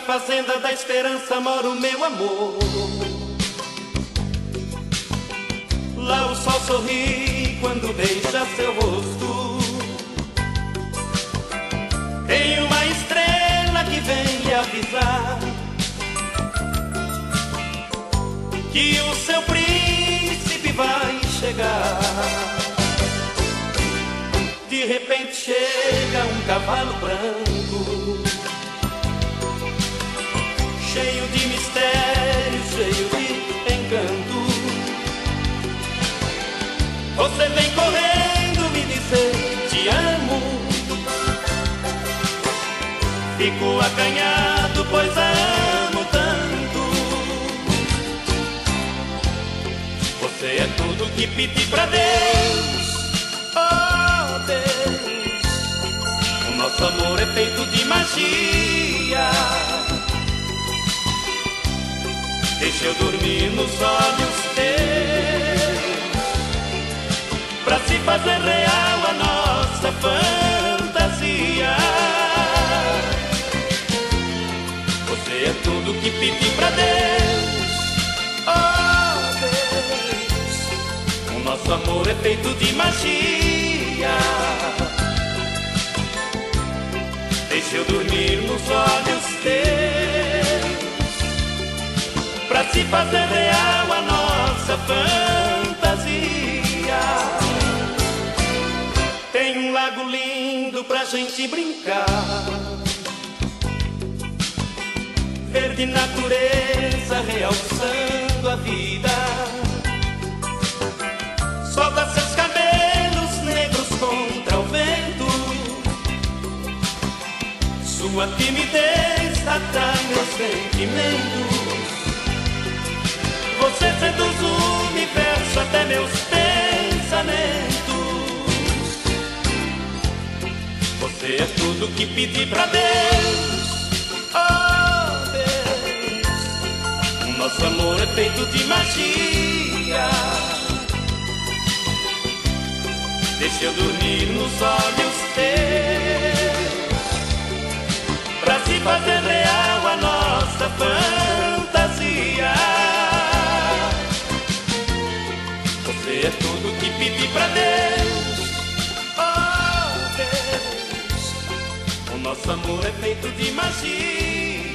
fazenda da esperança mora o meu amor. Lá o sol sorri quando beija seu rosto. Tem uma estrela que vem lhe avisar que o seu príncipe vai chegar. De repente chega um cavalo branco, Você vem correndo me dizer te amo. Fico acanhado, pois amo tanto. Você é tudo que pedi pra Deus. Oh Deus, o nosso amor é feito de magia. Deixa eu dormir nos olhos É tudo que pedi pra Deus. Oh Deus, o nosso amor é feito de magia. Deixa eu dormir nos olhos teus pra se fazer real a nossa fantasia. Tem um lago lindo pra gente brincar. Verde natureza realçando a vida. Solta seus cabelos negros contra o vento. Sua timidez atrai meus sentimentos. Você seduz o universo até meus pensamentos. Você é tudo que pedi pra Deus. Oh nosso amor é feito de magia. Deixa eu dormir nos olhos teus, pra se fazer real a nossa fantasia. Você é tudo que pedi pra Deus. Oh Deus, o nosso amor é feito de magia.